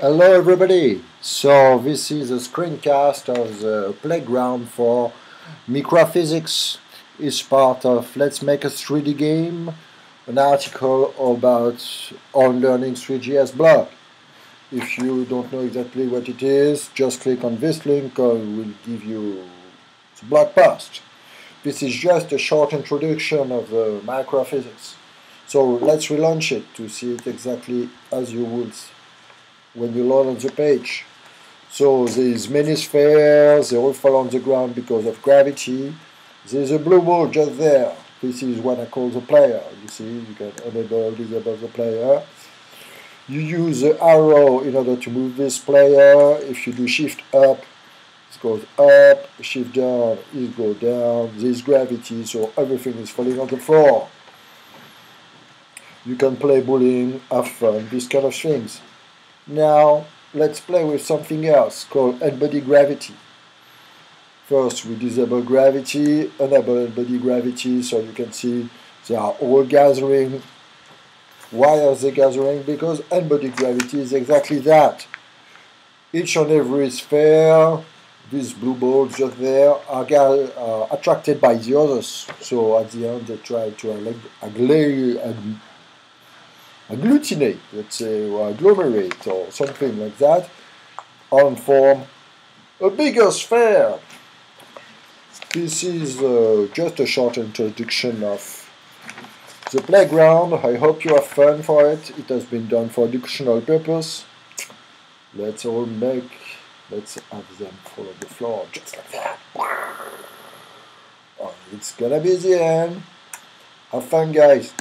Hello everybody! So this is a screencast of the playground for microphysics. It's part of Let's Make a 3D Game, an article about on learning three.js blog. If you don't know exactly what it is, just click on this link I will give you the blog post. This is just a short introduction of uh, microphysics. So let's relaunch it to see it exactly as you would when you load on the page. So there's many spheres, they all fall on the ground because of gravity. There's a blue ball just there. This is what I call the player. You see, you can enable, disable the player. You use the arrow in order to move this player. If you do shift up, it goes up, shift down, it goes down. There's gravity, so everything is falling on the floor. You can play bowling, have fun, these kind of things. Now let's play with something else called n-body gravity. First we disable gravity, enable n-body gravity so you can see they are all gathering. Why are they gathering? Because n-body gravity is exactly that. Each and every sphere, these blue balls just there, are uh, attracted by the others. So at the end they try to agglutinate, let's say, or agglomerate or something like that, and form a bigger sphere. This is uh, just a short introduction of the playground. I hope you have fun for it. It has been done for educational purpose. Let's all make, let's have them follow the floor just like that. Oh, it's gonna be the end. Have fun, guys.